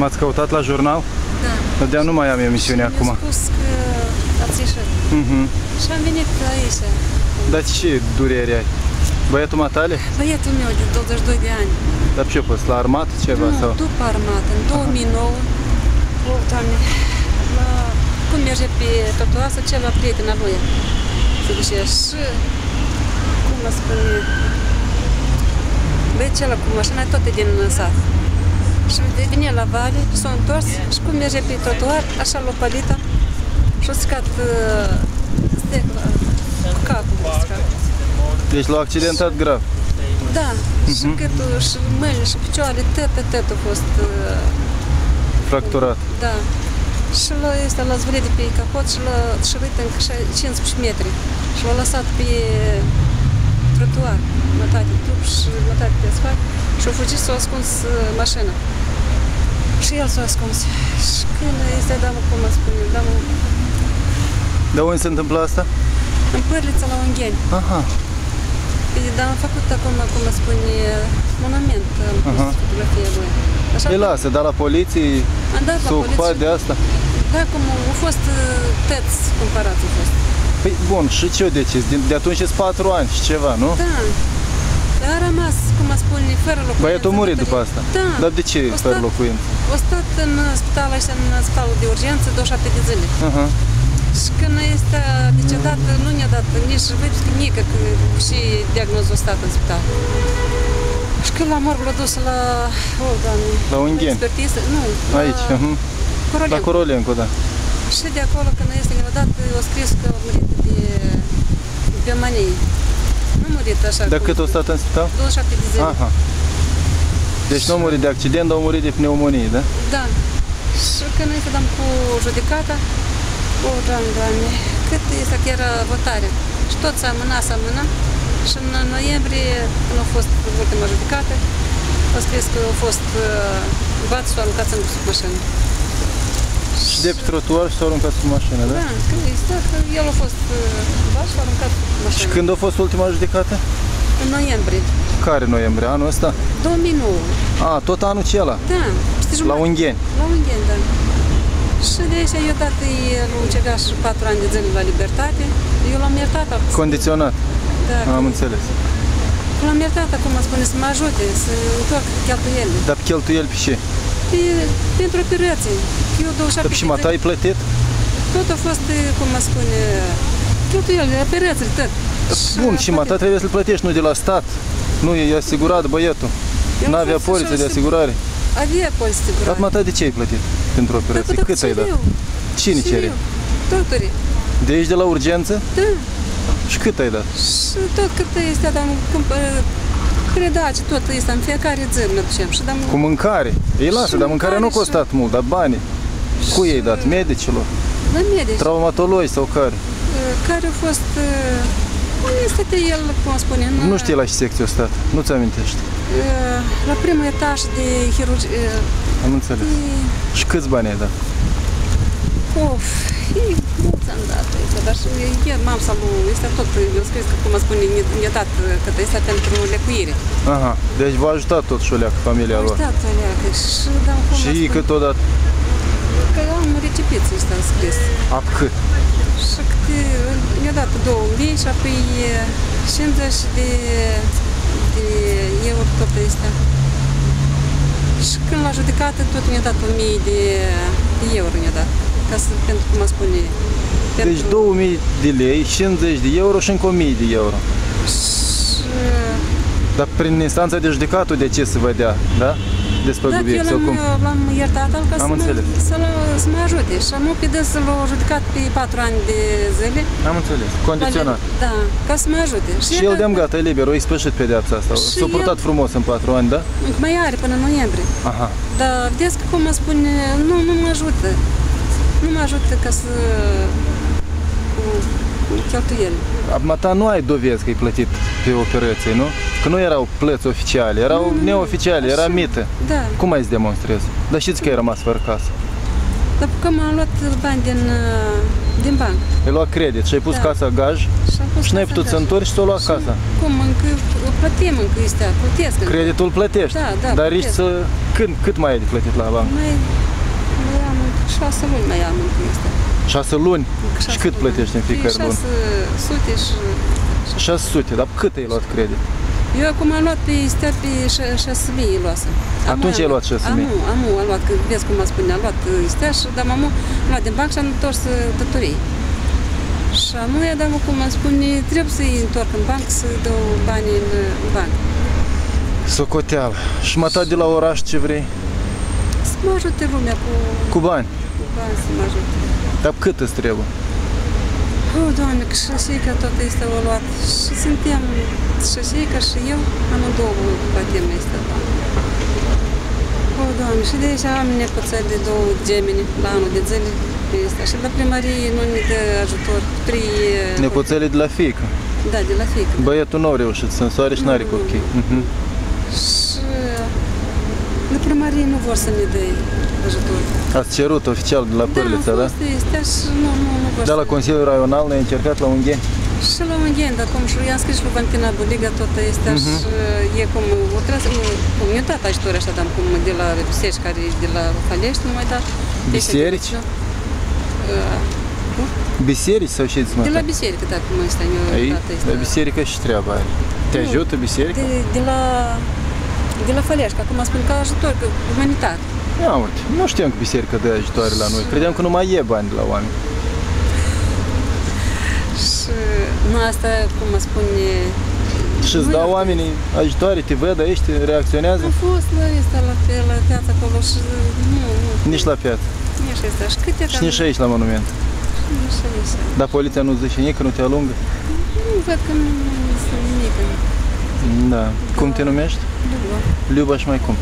M-ați căutat la jurnal? Da. De nu mai am emisiune Mi-a acum. spus că ați ieșit. Mhm. Și am venit aici. Dar ce durere ai? Băiatul matale? Băiatul meu de 22 de ani. Dar ce fost? La armată ceva? Nu, sau? după armată, în 2009, o, doamne, la, cum merge pe trotuar să ceva prietena lui. Se duce și, cum vă spune, băieții ăla cu mașina, toate din sat. Și vine la vale, s-a întors și cum merge pe trotuar, așa l-a pălit și-a stricat uh, stecla cu capul. a stricat. Deci l-au accidentat grav. Da, și gâtul, și mâinile, și picioarele, tătă, tătă a fost uh, Fracturat. Da. Și l-a, este, l-a zvulit de pe capot și l-a șurit în 15 metri. Și l-a lăsat pe trotuar, mătate trup și mătate pe asfalt. Și a fugit s-a ascuns uh, mașina. Și el s-a ascuns. Și când este, da, mă, cum mă spune, da, mă, Dar unde se întâmplă asta? în pârliță la Ungheni. Aha. Păi, Dar am făcut acum, cum mă spune, monument, am pus Aha. fotografia lui. Așa Ei că lasă, dar la poliție am dat s-a la ocupat poliție. de asta? Da, cum au fost uh, tăți cumpărați, au fost. Păi bun, și ce o decis? Din- De atunci sunt 4 ani și ceva, nu? Da. Dar a rămas, cum a spune, fără locuință. Băiatul a murit după asta. Da. Dar de ce O fără stat- locuință? O stat în spital, așa, în spitalul de urgență, 27 de zile. Aha. Și când este decedat, nu ne-a dat nici vârf, nici că și diagnozul a stat în spital. Și când la morg l-a dus la, o, doamne, La Ungheni. expertiză, nu, Aici, la mhm. Corolencu. La Corolencu, da. Și de acolo, când este ne-a dat, o scris că a murit de pneumonie. Nu a murit așa Dar cum- cât a stat în spital? 27 de zile. Aha. Deci nu a murit de accident, dar a murit de pneumonie, da? Da. Și când noi dăm cu judecata, o, doamne, doamne, cât este că era votarea. Și tot s-a amânat, s-a amânat. Și în noiembrie, când a fost ultima judecată, a scris că a fost uh, bat și a aruncat în sub mașină. Și de pe trotuar și s-a aruncat sub mașină, da? Da, că este că el a fost uh, bat și a aruncat sub Și mașină. când a fost ultima judecată? În noiembrie, Care noiembrie? Anul ăsta? 2009. A, tot anul acela. Da, știi La jumătate. Ungheni. La Ungheni, da. Și de aici eu dat lui Ucegaș 4 ani de zile la libertate. Eu l-am iertat acum. Condiționat. Da, Am înțeles. l-am iertat acum, spune, să mă ajute, să întorc cheltuielile. Dar cheltuieli pe ce? Pe, pentru operații. Eu 27 Dar și de mata ai plătit? Tot a fost, cum mă spune, cheltuielile, operații, tot. Bun, și am mata plătit. trebuie să-l plătești, nu de la stat. Nu, e asigurat băietul. Eu am N-avea fost poliță așa de să- asigurare. Avea poliță Dar sigurare. mata de ce ai plătit pentru operație? Dar Cât ai dat? eu. Cine Și cere? eu. Doctorii. De aici de la urgență? Da. Și cât ai dat? Și tot cât este, am cumpărat, credaci, tot este, în fiecare zi ne ducem și dăm Cu mâncare. Ei lasă, Și dar mâncarea nu mâncare costat mult, dar banii. Cu ei dat? Medicilor? la medici, Traumatologi sau care? care a fost, uh, este de el, cum spune, în, Nu știi la ce secție o stat. Nu-ți amintești. uh, la primul etaj de chirurgie. Am înțeles. Și câți bani ai dat? Of, e mulți am dat aici, dar și ieri m-am să este tot, eu scris că, cum spune, mi-a dat, că este pentru lecuire. Aha. Deci v-a ajutat tot și o leacă familia lor. Așteaptă leacă și dau cum Și spune, cât o dat? că am recipiță ăsta scris. Ap cât? Și câte, mi-a dat 2000 și apoi e, 50 de, de euro tot este. Și când l-a judecat, tot mi-a dat 1000 de, de euro mi-a dat. Ca să, pentru cum mă spune, pentru... Deci 2000 de lei, 50 de euro și încă 1000 de euro. Și, Dar prin instanța de judecat de ce se vedea, da? Despre dacă eu subiect sau l-am, cum? l-am iertat al ca Am să, mă, înțeles. să, să mă ajute. Și am oprit să l-a judecat pe 4 ani de zile. Am înțeles. Condiționat. Da, ca să mă ajute. Și el de-am gata, e liber, o ispășit pedeapsa asta. Și S-a purtat el- frumos în 4 ani, da? Încă mai are până în noiembrie. Aha. Dar vedeți că, cum mă spune, nu, nu mă ajută. Nu mă ajută ca să... cu, cu cheltuieli. Acum ta nu ai dovezi că ai plătit pe operație, nu? Că nu erau plăți oficiale, erau Nu, nu, neoficiale, era așa. mită. Da. Cum ai să demonstrezi? Dar știți că ai rămas fără casă. Dar că m-am luat bani din, uh, din banc. Ai luat credit și ai pus Da. casa gaj Și, am pus și n-ai casa putut să gaj. întorci și ți-o luat Și casa. Cum, încă plătim încă este, plătesc. încă. Creditul plătești. Da, da, Dar plătesc. ești să... Când, cât mai ai de plătit la bancă? Mai, mai am șase luni mai am încă este. 6 luni? Încă Și șase cât luni. plătești în fiecare Păi, lună? 600 și... 600, dar cât ai luat credit? Eu acum am luat pe stea pe 6.000 luasă. Atunci ai luat 6.000? Amu, amu, am luat, că vezi cum mă spune, am luat uh, stea și dar mamu am luat din banc și am întors uh, datorii. Și amu, ia, dar cum mă spune, trebuie să-i întorc în banc, să dau bani în, uh, în banc. Socoteală. Și mă de la oraș ce vrei? Să mă ajute lumea cu, Cu bani. cu bani, să mă ajute. Dar cât îți trebuie? O, Doamne, că și că tot este o luat. Și suntem, și că și eu, amândouă batem este bani. O, Doamne, și de aici am nepuțel de două gemeni la anul de zile. Este. Și la primărie nu ne dă ajutor. Pri, Nepoțele de la fiică. Da, de la fiică. Băiatul nou reușit să însoare și n-are copii. Mhm. Și la primărie nu vor să ne dă ajutor. Ați cerut oficial de la Pârlița, da? da? am fost, este, și nu, nu, nu vor Da, să la Consiliul Raional ne-ai încercat la ungheni. Și la un gen, dar cum și i-am scris lui Valentina Buliga, tot este Mhm. și e cum, o trebuie să, cum mi-a dat ajutor așa, dar cum de la biserici care e de la Falești, nu mai dat. Biserici? Biserici sau ce De la biserică, da, cum este, mi-a Ei, dat este. la biserică și treaba are. Te Nu. ajută biserica? De, de la de la Falești, că acum spun ca ajutor, că umanitar. Ia uite, nu știam că biserica dă ajutoare la noi. Credeam că nu mai e bani de la oameni. Și nu asta, cum mă spune... Și îți nu dau e- oamenii ajutoare, te văd aici, te reacționează? Am fost la asta, la, pe- la piața acolo și nu, nu, Nici la piață. nici asta. Și câte Și nici aici la monument. Nici aici. Dar poliția nu zice nici că nu te alungă? Nu văd că nu nu este nimic. Da. Cum te numești? Dublu. Liuba și mai cum?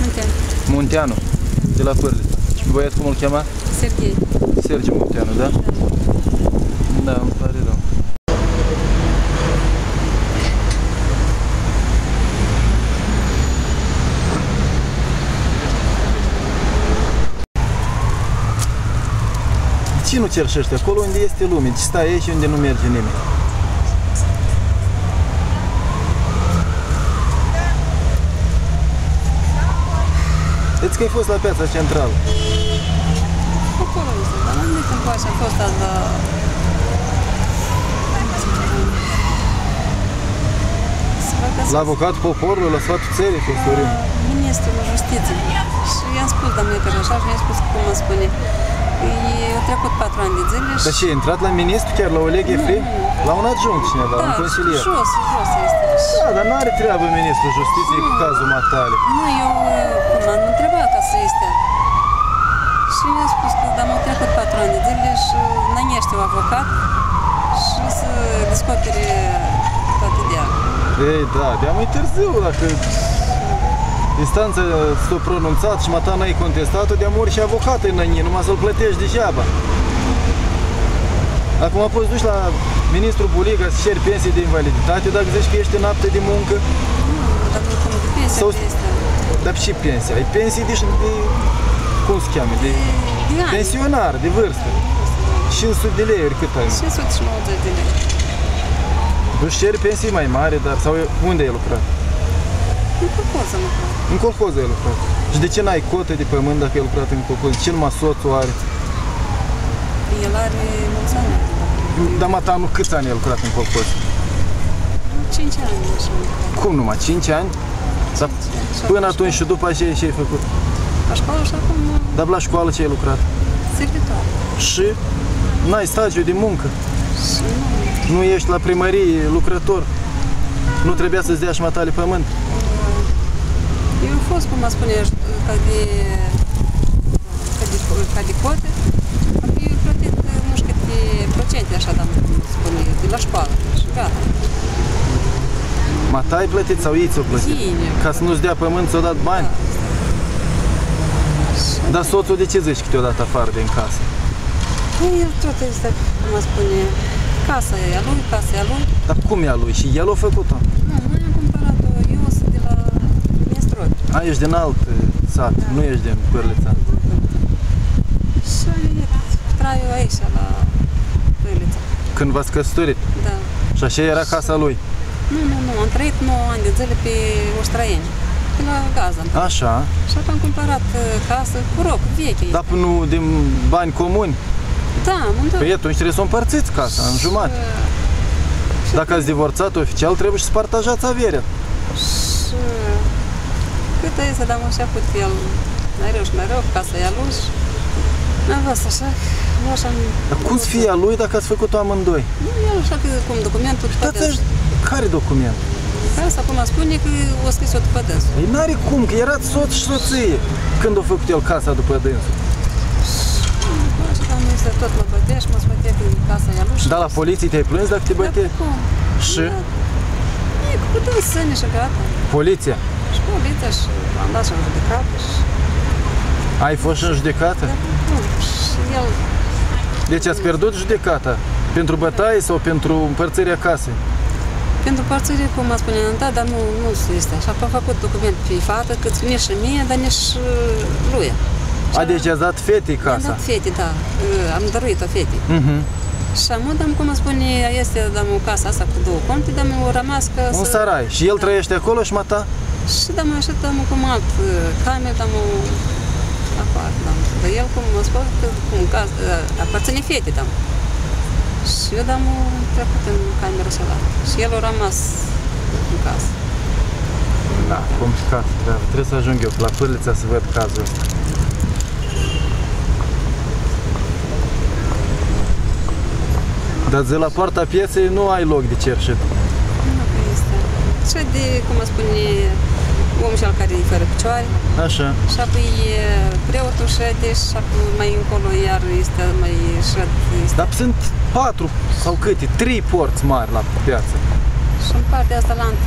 Muntean. Munteanu, de la Pârlița. Și pe băiat cum îl chema? Serghei. Sergiu Munteanu, da? Da, îmi pare rău. De ce nu cerșești acolo unde este lume? De ce stai aici unde nu merge nimeni? Deci că ai fost la piața centrală. Acolo este, dar nu nimic în place. Am fost azi la... Să văd că La avocatul poporului, la sfatul țării, cu Florin. Ministrul Justiției. Și i-am spus, doamne, că așa, și i-am spus cum mă spune. E, au trecut patru ani de zile și... Dar ce, ai intrat la ministru, chiar la Oleg Efrem? La un adjunct cineva, da, un consilier. jos, jos este. Și Da, dar n-are treabă ministrul justiției cu cazul Matale. Nu, eu cum am întrebat ca să este. Și mi-a spus că da, m-au trecut patru ani de zile și năiește un avocat și să descopere toate de ea. Ei, da, de mai târziu, dacă instanța s-a pronunțat și mata n-ai contestat-o, de amor și avocatul în nănie, numai să-l plătești degeaba. Acum poți duci la ministrul Buliga să ceri pensii de invaliditate dacă zici că ești în apte de muncă. Nu, dar nu cum de pensia Sau- Sau... este. Dar și pensia? Ai pensii de, de cum se cheamă? De De ani. pensionar, de vârstă. 500 de lei, ori cât ai? 590 de lei. Nu ceri pensii mai mari, dar sau unde ai lucrat? Nu pot pot să lucrăm. În colhoz ai lucrat. Și de ce n-ai cote de pământ dacă ai lucrat în colhoz? De ce numai soțul are? El are mulți ani. Dar mata nu câți ani ai lucrat în colhoz? 5 ani așa. Cum numai? 5 ani? Dar până atunci și după aceea ce ai făcut? La școală și acum Dar la școală ce ai lucrat? servitor. Și n-ai stagiu de muncă. Și nu, Nu ești la primărie lucrător. Nu trebuia să-ți dea și matale pământ. Eu am fost, cum mă spune, ca de, ca de, ca de cote, am fi plătit nu știu câte procente, așa, dar cum spune, de la școală. Și gata. Mata ai plătit sau ei ți-o plătit? Zine. Ca să nu-ți dea pământ, ți-o dat bani. Dar soțul de ce zici că te-o dat afară din casă? Păi, El tot este, cum mă spune, casa e a lui, casa e a lui. Dar cum e a lui? Și el a făcut-o? Nu, noi am cumpărat-o, eu sunt de la Mestrot. A, ești din alt uh, sat, nu ești din Pârlița. Și Și am venit traiul aici, la Râlița. Când v-ați căsătorit. Da. Și așa era casa lui. Nu, nu, nu, am trăit 9 ani de zile pe Ostrăieni, pe la Gaza. Așa. Și apoi am cumpărat uh, casă cu roc, veche. Dar nu din bani comuni. Da, amândoi. Păi atunci trebuie să o împărțiți casa în jumătate. Și, Dacă ați divorțat oficial, trebuie și să partajați averea. și cât este, dar așa făcut el mereu și mereu, casa e a lui și mi-am văzut așa, eu așa am... Dar cum să fie a lui dacă ați făcut-o amândoi? Nu, el așa că cum documentul după Dați dânsul. care document? Asta acum spune că o scris-o după dânsul. Ei n-are cum, că erați soț și soție când a făcut el casa după dânsul. Și am este tot mă bătea și mă spătea că casa e a lui și... Dar la poliție te-ai plâns dacă te Dar băte? cum? Și? Da. E, cu dâns sâne și gata. Poliția. Și poliția și am dat și în judecată și... Ai fost și în judecată? Dar cum? Și el Deci ați pierdut judecata? Pentru bătaie sau pentru împărțirea casei? Pentru părțile, cum a spune, da, dar nu, nu este așa. A făcut document pe fată, cât nici mie, dar nici uh, lui. A, deci ați dat fetei Am casa. dat fete, da. Uh, Am dăruit-o fete. Mhm. Și am dăm, cum a spune, este dăm o casă asta cu două conte, dăm o rămas că Un să... sarai. Și el trăiește acolo și mata? Și dăm așa, dăm cum alt uh, cameră, dăm o afară, dăm. Dar el, cum a spus, că cum casă, uh, aparține fete, dăm. Și eu dăm o trecut în camera cealaltă. Și el a rămas în casă. Da, complicat. Da, trebuie să ajung eu la Pârlița să văd cazul ăsta. Dar de la poarta pieței nu ai loc de cerșit. Nu că este. Și de, cum a spune, om cel care e fără picioare. Așa. Și apoi e preotul șede și apoi mai încolo iar este mai șed. Este. Dar sunt patru sau câte, trei porți mari la piață. Și în partea asta lant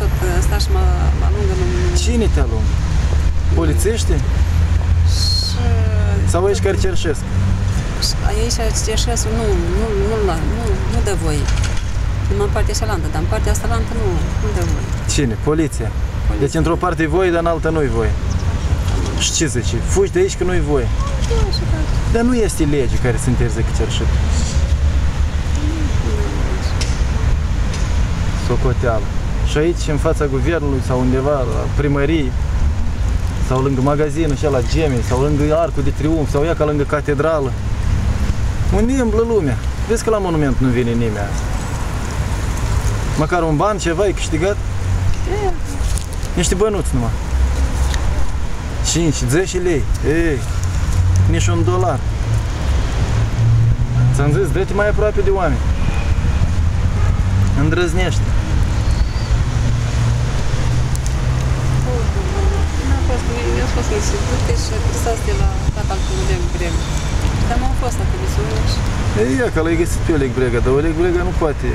tot ăsta și mă, mă lungă nu... Cine te alungă? Polițiști? Și, Sau aici care cerșesc? și aici ceșesul nu, nu, nu, nu, nu, nu dă voie. Numai în partea cealaltă, dar în partea asta lantă nu, nu dă voie. Cine? Poliția. Deci într-o parte e voie, dar în altă nu-i voie. Și ce zice? Fugi de aici că nu-i voie. Nu, și că Dar nu este lege care să interzică cerșit. Socoteală. Și aici, în fața guvernului sau undeva la primărie, sau lângă magazinul și la Gemeni, sau lângă Arcul de Triumf, sau ia ca lângă catedrală. Unde îmblă lumea? Vezi că la monument nu vine nimeni azi. Măcar un ban, ceva ai câștigat? E, Niște bănuți numai. 5, 10 lei. Ei, nici un dolar. Ți-am zis, dă mai aproape de oameni. Îndrăznește. n-a fost, eu am fost în institute și crisați de la tata cu Oleg Greg. Dar m-am fost la televiziune și Ei, ia că l-ai găsit pe Oleg Brega, dar Oleg Brega nu poate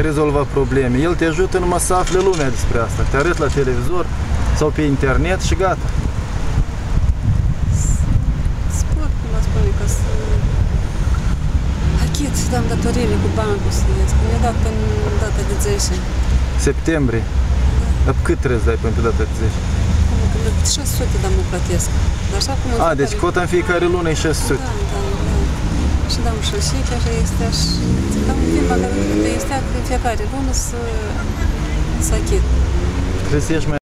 rezolva probleme. El te ajută numai să afle lumea despre asta. Te arăt la televizor sau pe internet și gata. sport, cum a spune, că să achit, dam datorile cu bancul să ies. Că mi-a dat până data de 10. Septembrie. Dar cât trebuie să dai pentru data de 10? Cum că de 600 dar mă plătesc. Dar așa cum în A, fiecare- deci cota în fiecare lună e 600. Da, da, da. Și dau și și că așa este și dau un film, dacă este în fiecare lună să, să achit. Trebuie să ieși mai